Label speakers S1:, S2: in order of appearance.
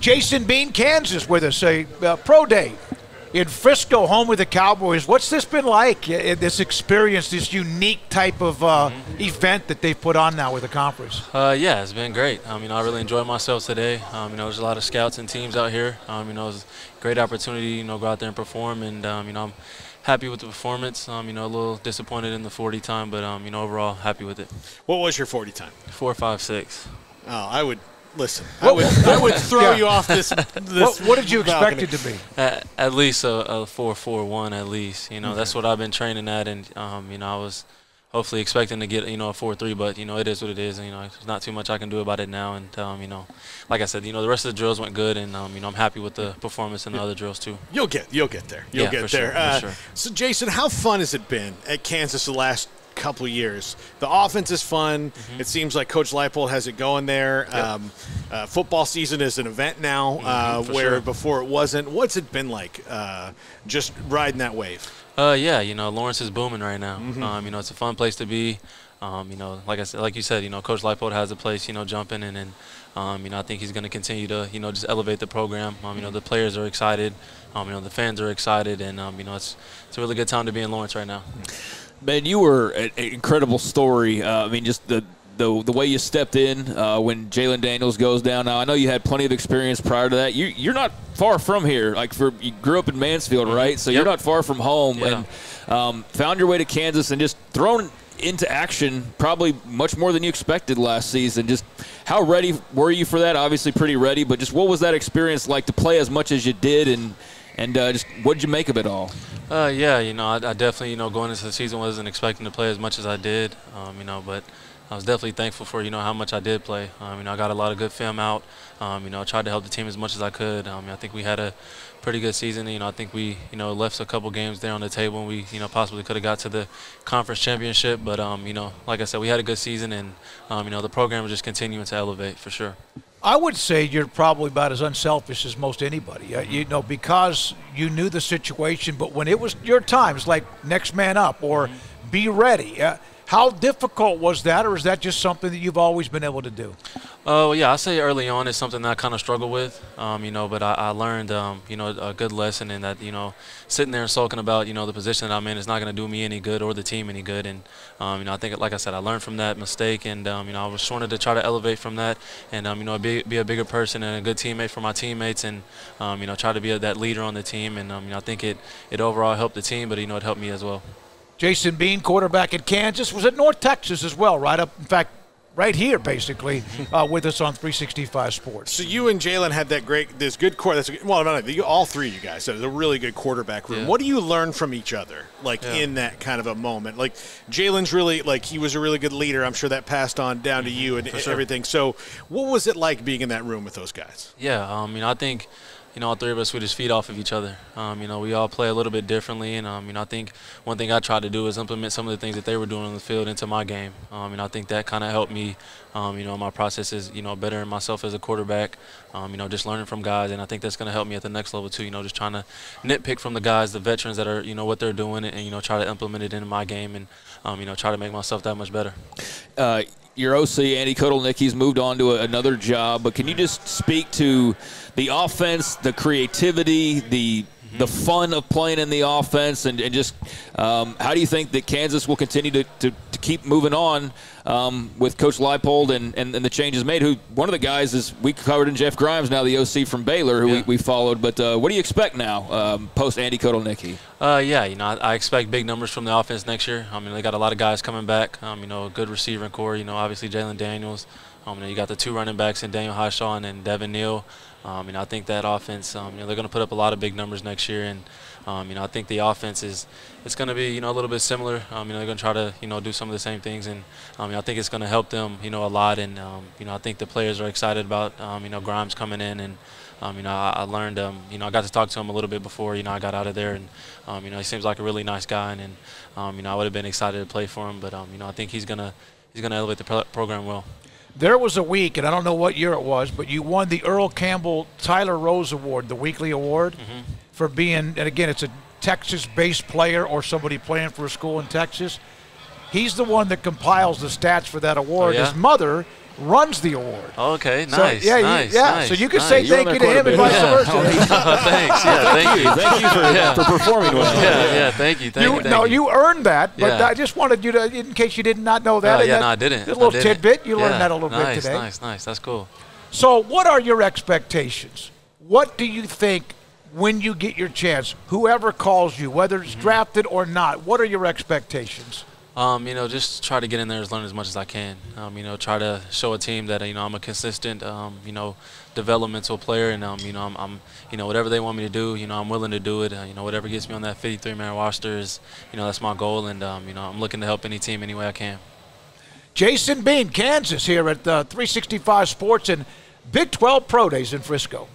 S1: Jason Bean, Kansas, with us, a uh, pro day in Frisco, home with the Cowboys. What's this been like? uh, This experience, this unique type of uh, event that they've put on now with the conference.
S2: Uh, yeah, it's been great. Um, you know, I really enjoyed myself today. Um, you know, there's a lot of scouts and teams out here. Um, you know, it was a great opportunity. You know, go out there and perform, and um, you know, I'm happy with the performance. Um, you know, a little disappointed in the 40 time, but um, you know, overall happy with it.
S3: What was your 40 time?
S2: Four, five, six.
S3: Oh, I would listen. I would, I would throw
S1: Yeah.
S3: you off this. this
S1: What, what did you expect it to be?
S2: At, at least a, a four, four, one. At least, you know, that's what I've been training at, and um, you know, I was hopefully expecting to get you know a four, three, but you know, it is what it is, and you know, there's not too much I can do about it now. And um, you know, like I said, you know, the rest of the drills went good, and um, you know, I'm happy with the performance in the other drills too.
S3: You'll get you'll get there. You'll
S2: Yeah,
S3: get
S2: for
S3: there.
S2: sure, for
S3: uh,
S2: sure.
S3: So, Jason, how fun has it been at Kansas the last couple of years? The offense is fun.
S2: Mm-hmm.
S3: It seems like Coach Leipold has it going there. Um, uh, football season is an event now, uh,
S2: Mm-hmm, for
S3: where
S2: sure.
S3: before it wasn't. What's it been like uh, just riding that wave?
S2: Uh, yeah, you know, Lawrence is booming right now.
S3: Mm-hmm.
S2: Um, you know, it's a fun place to be. Um, you know, like I said, like you said, you know, Coach Leipold has a place, you know, jumping and and um, you know, I think he's going to continue to, you know, just elevate the program. Um, you know, the players are excited. Um, you know, the fans are excited, and um, you know, it's it's a really good time to be in Lawrence right now.
S4: Man, you were an incredible story. Uh, I mean, just the the, the way you stepped in uh, when Jalon Daniels goes down. Now, I know you had plenty of experience prior to that. You, you're not far from here. Like, for you grew up in Mansfield, right? So you're
S2: Mm-hmm.
S4: Not far from home,
S2: Yeah.
S4: and um, found your way to Kansas and just thrown into action probably much more than you expected last season. Just how ready were you for that? Obviously, pretty ready, but just what was that experience like to play as much as you did, and and uh, just what did you make of it all?
S2: Uh, yeah, you know, I, I definitely, you know, going into the season wasn't expecting to play as much as I did, um, you know, but I was definitely thankful for, you know, how much I did play. Um, you know, I got a lot of good film out. Um, you know, tried to help the team as much as I could. Um, I think we had a pretty good season. You know, I think we, you know, left a couple games there on the table, and we, you know, possibly could have got to the conference championship. But, um, you know, like I said, we had a good season, and, um, you know, the program was just continuing to elevate for sure.
S1: I would say you're probably about as unselfish as most anybody. Uh, you know, because you knew the situation, but when it was your time, it's like next man up or be ready. Uh, how difficult was that, or is that just something that you've always been able to do?
S2: Oh yeah, I say early on it's something that I kind of struggle with, um, you know. But I, I learned, um, you know, a good lesson in that, you know, sitting there and sulking about, you know, the position that I'm in is not going to do me any good or the team any good. And um, you know, I think, like I said, I learned from that mistake, and um, you know, I was wanted to try to elevate from that, and um, you know, be, be a bigger person and a good teammate for my teammates, and um, you know, try to be a, that leader on the team. And um, you know, I think it it overall helped the team, but you know, it helped me as well.
S1: Jason Bean, quarterback at Kansas, was at North Texas as well, right up, in fact, right here, basically, uh, with us on 365 Sports.
S3: So you and Jalon had that great, this good core. That's a well, not you, all three of you guys. So it was a really good quarterback room.
S2: Yeah.
S3: What do you learn from each other, like
S2: Yeah.
S3: in that kind of a moment? Like Jalon's really like he was a really good leader. I'm sure that passed on down to you and
S2: Mm-hmm. sure.
S3: everything. So what was it like being in that room with those guys?
S2: Yeah, um, you know, I think, you know, all three of us we just feed off of each other. Um, you know, we all play a little bit differently, and um, you know, I think one thing I tried to do is implement some of the things that they were doing on the field into my game. Um, and I think that kind of helped me, um, you know, my process is, you know, bettering myself as a quarterback. Um, you know, just learning from guys, and I think that's going to help me at the next level too. You know, just trying to nitpick from the guys, the veterans that are, you know, what they're doing, and, you know, try to implement it into my game, and um, you know, try to make myself that much better.
S4: uh, your OC Andy Kotelnicki's moved on to a, another job, but can you just speak to the offense, the creativity, the the fun of playing in the offense, and, and just um, how do you think that Kansas will continue to, to, to keep moving on um, with Coach Leipold and, and, and the changes made? Who one of the guys is we covered in Jeff Grimes, now the OC from Baylor, who
S2: Yeah.
S4: we, we followed. But uh, what do you expect now um, post Andy Kotelnicki?
S2: Uh, yeah, you know, I, I expect big numbers from the offense next year. I mean, they got a lot of guys coming back. Um, you know, a good receiver in core. You know, obviously Jalon Daniels. Um, you, got the two running backs in Daniel Hishaw and then Devin Neal. Um, you know, I think that offense. Um, you know, they're going to put up a lot of big numbers next year, and um, you know, I think the offense is it's going to be you know a little bit similar. Um, you know, they're going to try to you know do some of the same things, and um, you know, I think it's going to help them you know a lot. And um, you know, I think the players are excited about um, you know Grimes coming in and. Um, you know, I, I learned, um, you know, I got to talk to him a little bit before, you know, I got out of there, and um, you know, he seems like a really nice guy, and, and um, you know, I would have been excited to play for him, but um, you know, I think he's gonna he's gonna elevate the pro- program well.
S1: There was a week, and I don't know what year it was, but you won the Earl Campbell Tyler Rose Award, the weekly award, mm-hmm. for being, and again, it's a Texas based player or somebody playing for a school in Texas. He's the one that compiles the stats for that award.
S2: Oh, yeah?
S1: His mother runs the award.
S2: Okay,
S1: So,
S2: nice.
S1: yeah, you- yeah.
S2: nice,
S1: So you can
S2: nice.
S1: say
S4: You run
S1: thank you to him
S4: quite
S1: and
S4: a
S1: vice
S4: bit.
S1: versa.
S2: Thanks. Yeah, thank you.
S4: Thank you for,
S2: Yeah.
S4: for performing well.
S2: Yeah, yeah, thank you, thank
S1: You,
S2: you, thank
S1: no,
S2: you.
S1: you earned that, but
S2: Yeah.
S1: I just wanted you to, in case you did not know that.
S2: Uh, yeah,
S1: that-
S2: no, I didn't.
S1: A little
S2: didn't.
S1: tidbit. You
S2: yeah,
S1: learned that a little
S2: nice,
S1: bit today.
S2: Nice, nice, That's cool.
S1: So, what are your expectations? What do you think when you get your chance? Whoever calls you, whether it's
S2: Mm-hmm.
S1: drafted or not, what are your expectations?
S2: Um, you know, just try to get in there and learn as much as I can. Um, you know, try to show a team that you know I'm a consistent, um, you know, developmental player, and um, you know, I'm, I'm, you know, whatever they want me to do, you know, I'm willing to do it. Uh, you know, whatever gets me on that 53-man roster is, you know, that's my goal, and um, you know, I'm looking to help any team any way I can.
S1: Jason Bean, Kansas, here at uh, 365 Sports and Big 12 Pro Days in Frisco.